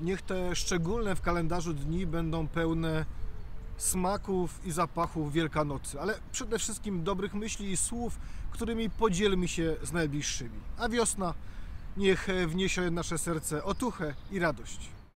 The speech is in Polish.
Niech te szczególne w kalendarzu dni będą pełne smaków i zapachów Wielkanocy, ale przede wszystkim dobrych myśli i słów, którymi podzielmy się z najbliższymi. A wiosna niech wniesie nasze serce otuchę i radość.